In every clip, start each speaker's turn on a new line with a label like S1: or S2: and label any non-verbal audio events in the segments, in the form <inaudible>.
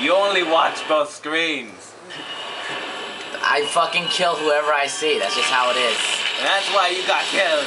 S1: You only watch both screens.
S2: I fucking kill whoever I see. That's just how it is.
S1: And that's why you got killed.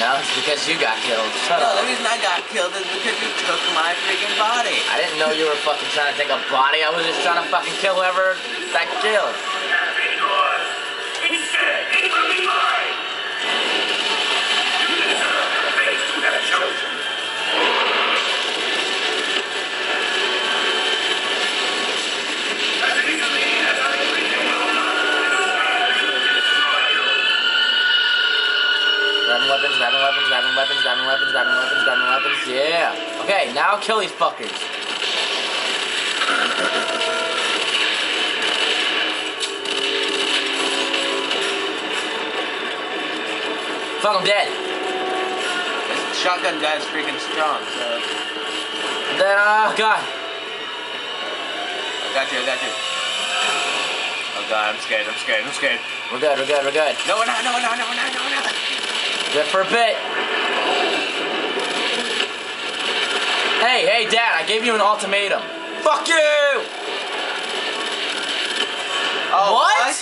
S2: No, it's because you got killed. Shut
S1: No,
S2: up.
S1: the reason I got killed is because you took my freaking body.
S2: I didn't know you were fucking trying to take a body. I was just trying to fucking kill whoever that killed. Now kill these fuckers. Fuck, I'm dead.
S1: This shotgun guy's freaking strong, so.
S2: I'm dead. Uh, oh, God.
S1: I got you, I got you. Oh god, I'm scared, I'm scared, I'm scared.
S2: We're good, we're good, we're good.
S1: No, we're not, no, we're not, no, we're not, no, we're not.
S2: Good for a bit. Hey, hey, Dad, I gave you an ultimatum. Fuck you!
S1: Oh,
S2: what?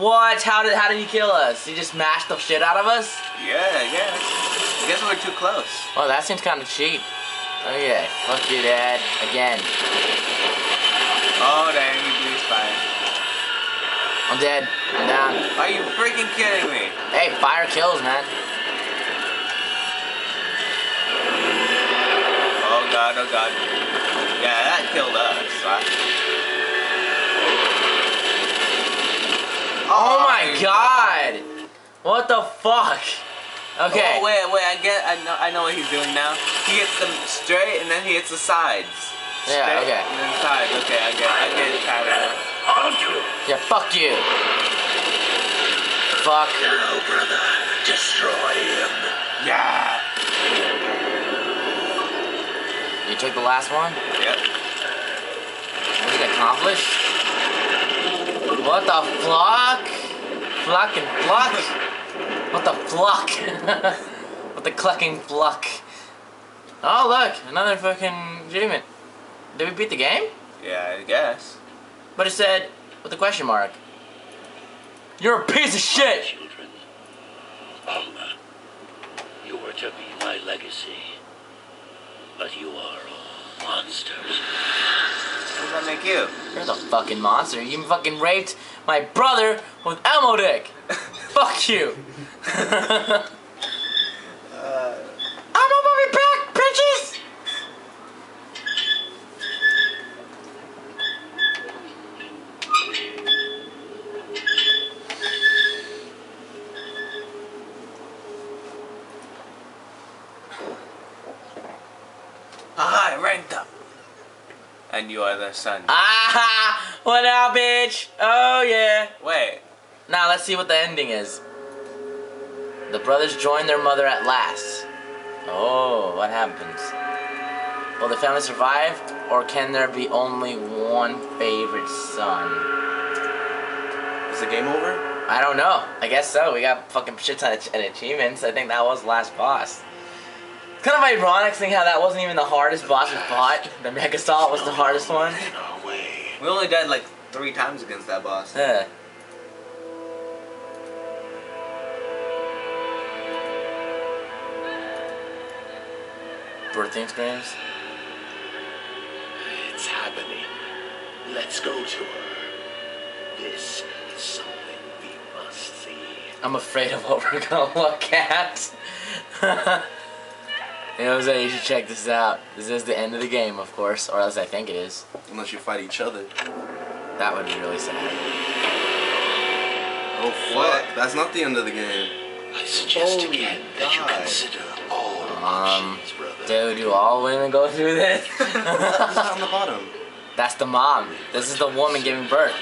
S2: What? How did how did he kill us? He just mashed the shit out of us?
S1: Yeah, I guess. I guess we're too close.
S2: Well, that seems kind of cheap. Okay, fuck you, Dad. Again.
S1: Oh, dang, you blew fire.
S2: I'm dead. I'm down.
S1: Are you freaking kidding me?
S2: Hey, fire kills, man.
S1: Oh god, oh god. Yeah, that killed us. right?
S2: Oh, oh my god! What the fuck? Okay.
S1: Oh wait, wait. I get. I know. I know what he's doing now. He hits them straight, and then he hits the sides.
S2: Yeah, okay.
S1: And then sides. Okay, I get. I get it. Pattern. now.
S3: All!
S2: Yeah, fuck you. Fuck.
S3: Now, brother, destroy him.
S1: Yeah.
S2: You took the last one?
S1: Yep.
S2: Was it accomplished? What the flock? Flock and flock? What the flock? <laughs> what the clucking flock? Oh look, another fucking achievement. Did we beat the game?
S1: Yeah, I guess.
S2: But it said with a question mark. You're a piece of shit!
S4: Children, Alma, you were to be my legacy. But you are all monsters.
S1: What does that make you?
S2: You're the fucking monster. You fucking raped my brother with Elmo dick. <laughs> Fuck you. <laughs> I'm on my way back, bitches.
S1: Ah, I ranked up. And you are the son.
S2: Ah, what now, bitch? Oh yeah.
S1: Wait.
S2: Now let's see what the ending is. The brothers join their mother at last. Oh, what happens? Will the family survive, or can there be only one favorite son?
S5: Is the game over?
S2: I don't know. I guess so. We got fucking shit ton of achievements. I think that was the last boss. It's kind of ironic seeing how that wasn't even the hardest boss we fought. The Mega Salt was the hardest one.
S4: In our way.
S1: We only died like three times against that boss.
S2: Yeah. Birthing screams.
S4: It's happening. Let's go to her. This is something we must see.
S2: I'm afraid of what we're gonna look at. <laughs> you know, Jose, you should check this out. This is the end of the game, of course, or else I think it is.
S5: Unless you fight each other.
S2: That would be really sad.
S5: Oh fuck, that's not the end of the game.
S4: I suggest
S5: Holy
S4: again that you consider all
S2: Um,
S4: options, brother.
S2: Do do all women go through this? <laughs>
S5: What's that on the bottom?
S2: That's the mom. This is the woman giving birth.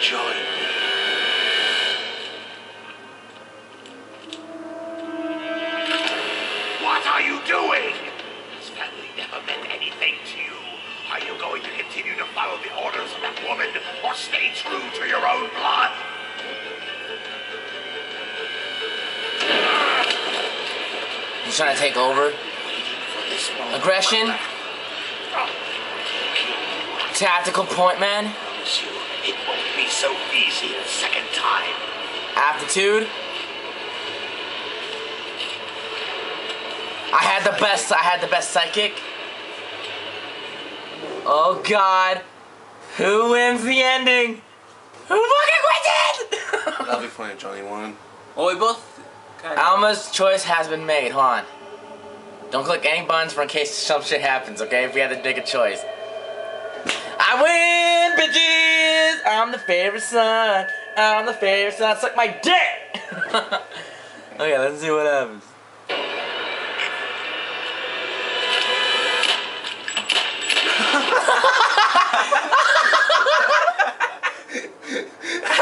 S4: Join
S3: going to follow the orders of that woman or stay true to your own blood?
S2: He's trying to take over.
S4: For this moment,
S2: Aggression? Tactical point man.
S4: it won't be so easy a second time.
S2: Aptitude. I had the best. I had the best psychic. Oh God, who wins the ending? Who fucking wins it? <laughs>
S5: That'll be funny if Johnny won.
S1: Well, we both kind of.
S2: Alma's choice has been made. Hold on. Don't click any buttons for in case some shit happens. Okay, if we have to make a choice. I win, bitches. I'm the favorite son. I'm the favorite son. Suck my dick. <laughs> okay, let's see what happens.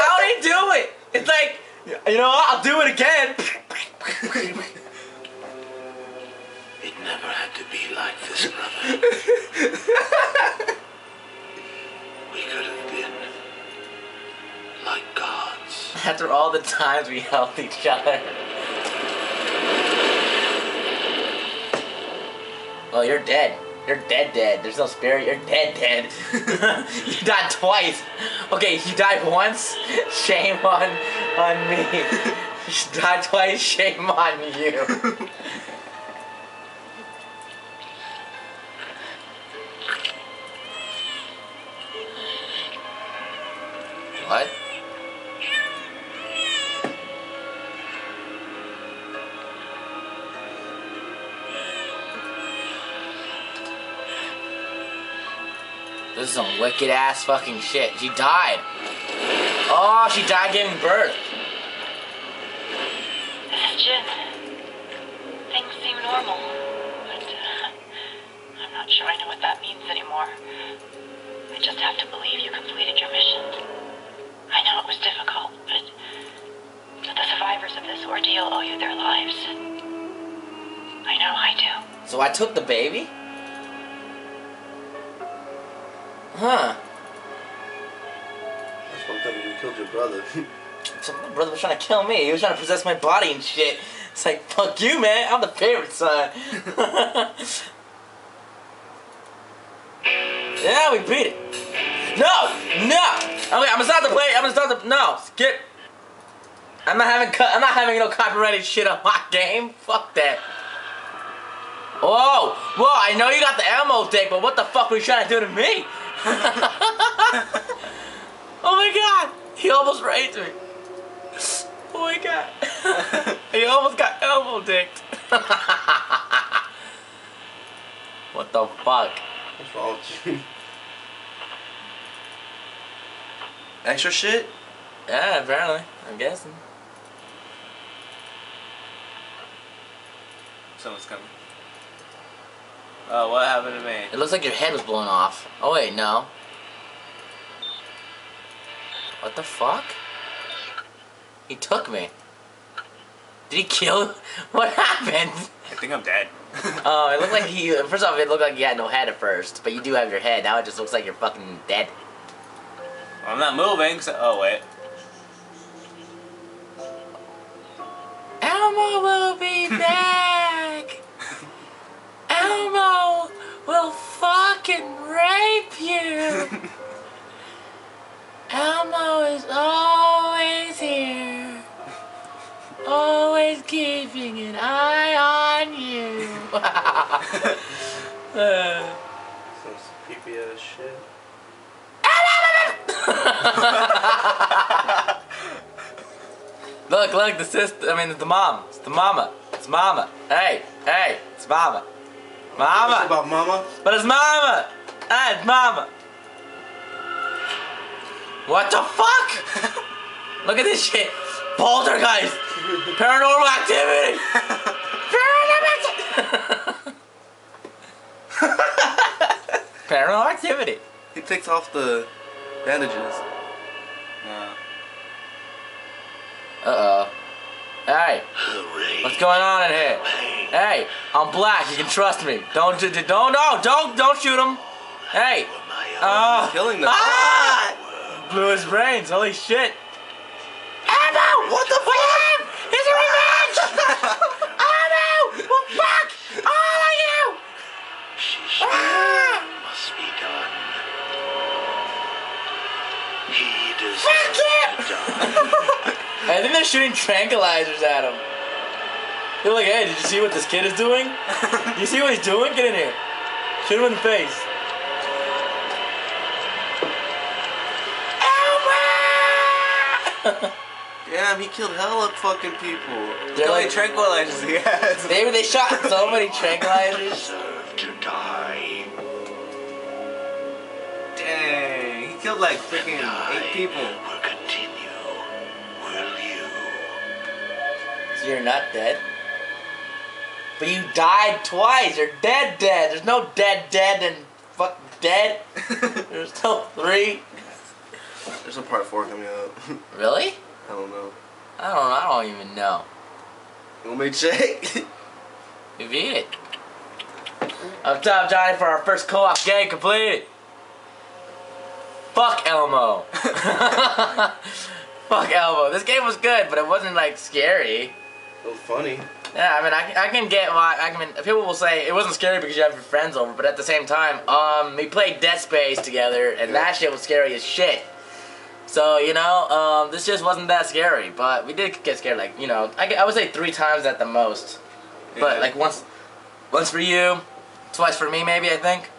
S2: How he do it? It's like, you know what? I'll do it again.
S4: It never had to be like this, brother. <laughs> we could have been like gods.
S2: After all the times we helped each other. Well, you're dead. You're dead, dead. There's no spirit. You're dead, dead. <laughs> you died twice. Okay, you died once. Shame on on me. <laughs> You died twice. Shame on you. <laughs> This is some wicked ass fucking shit. She died. Oh, she died giving birth.
S6: Jin, things seem normal, but uh, I'm not sure I know what that means anymore. I just have to believe you completed your mission. I know it was difficult, but, but the survivors of this ordeal owe you their lives. I know I do.
S2: So I took the baby? Huh.
S5: That's fucked up. You killed your brother. <laughs>
S2: So my brother was trying to kill me. He was trying to possess my body and shit. It's like, fuck you, man. I'm the favorite son. <laughs> yeah, we beat it. No, no. Okay, I'm gonna start the play. I'm gonna start the no. Skip. I'm not having cut. I'm not having no copyrighted shit on my <laughs> game. Fuck that. Whoa, whoa! I know you got the ammo deck, but what the fuck were you trying to do to me? <laughs> oh my god! He almost raped me. Oh my god. <laughs> he almost got elbow dicked. <laughs> what the fuck?
S5: What's wrong with you? Extra shit?
S2: Yeah, apparently. I'm guessing.
S1: Someone's coming. Oh, what happened to me?
S2: It looks like your head was blown off. Oh wait, no. What the fuck? He took me. Did he kill? <laughs> What happened?
S1: I think I'm dead. <laughs>
S2: Oh, it looked like he. First off, it looked like you had no head at first, but you do have your head. Now it just looks like you're fucking dead.
S1: I'm not moving. So, oh wait.
S2: Elmo will be back. <laughs> fucking rape you. <laughs> Elmo is always here. Always keeping an eye on you. <laughs> Uh,
S5: Some creepy ass shit. <laughs>
S2: look, look, the sister, I mean, the mom. It's the mama. It's mama. Hey, hey, it's mama.
S5: What's
S2: Mama.
S5: about mama?
S2: But it's mama! Hey, it's mama! What the fuck? <laughs> Look at this shit! Poltergeist! Paranormal activity! Paranormal <laughs> <laughs> activity! Paranormal activity!
S5: He takes off the bandages.
S1: No.
S2: Uh oh. Hey, what's going on in here? Hey, I'm black. You can trust me. Don't, don't, no, don't, don't shoot him. Hey. Uh,
S5: Killing them.
S2: Ah! Blew his brains. Holy shit. Ammo! What the fuck? It's a revenge! <laughs> Ammo! Well, fuck! All of you! Ah!
S4: must be done. He deserves to die.
S2: I think they're shooting tranquilizers at him. They're like, hey, did you see what this kid is doing? you see what he's doing? Get in here. Shoot him in the face. <laughs>
S5: Damn, he killed hella fucking people.
S2: They're
S1: How many
S2: like,
S1: tranquilizers he has?
S2: Maybe they shot so many tranquilizers.
S4: Deserve to die.
S1: Dang, he killed like freaking eight people.
S4: Will continue. Will you?
S2: So you're not dead. But you died twice. You're dead, dead. There's no dead, dead, and fuck dead. <laughs> There's no three.
S5: There's a part four coming out. <laughs>
S2: Really?
S5: I don't know.
S2: I don't. I don't even know.
S5: You want me to check? <laughs>
S2: We beat it. Up top, Johnny, for our first co-op game completed. Fuck Elmo. Fuck Elmo. This game was good, but it wasn't like scary.
S5: it was funny.
S2: Yeah, I mean, I, can- I can get why. I mean, people will say it wasn't scary because you have your friends over, but at the same time, um, we played Dead Space together, and that shit was scary as shit. So you know, um, this just wasn't that scary, but we did get scared. Like you know, I, I would say three times at the most. But
S1: Yeah.
S2: like once, once for you, twice for me, maybe I think.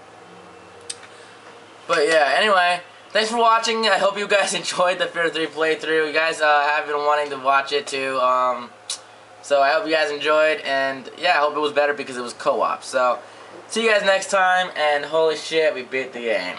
S2: But yeah, anyway, thanks for watching. I hope you guys <laughs> enjoyed the Fear 3 playthrough. You guys uh, have been wanting to watch it too. Um, so I hope you guys enjoyed, and yeah, I hope it was better because it was co-op. So see you guys next time, and holy shit, we beat the game.